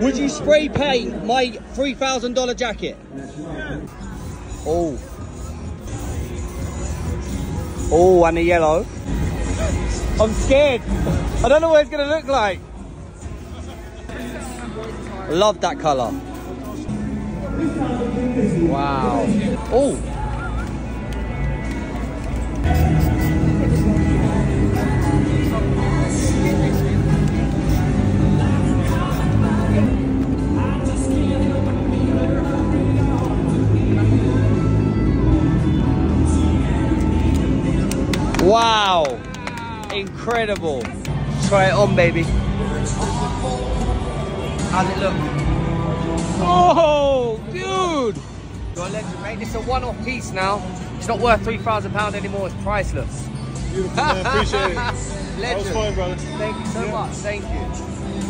Would you spray paint my $3,000 jacket? Oh. Oh, and the yellow. I'm scared. I don't know what it's going to look like. Love that colour. Wow. Oh. Wow. Incredible. Try it on, baby. How's it look? Oh, dude. You're a legend, mate. This is a one-off piece now. It's not worth £3,000 anymore. It's priceless. Beautiful, man. Appreciate it. Legend. That was fun, brother. Thank you so Yeah. much. Thank you.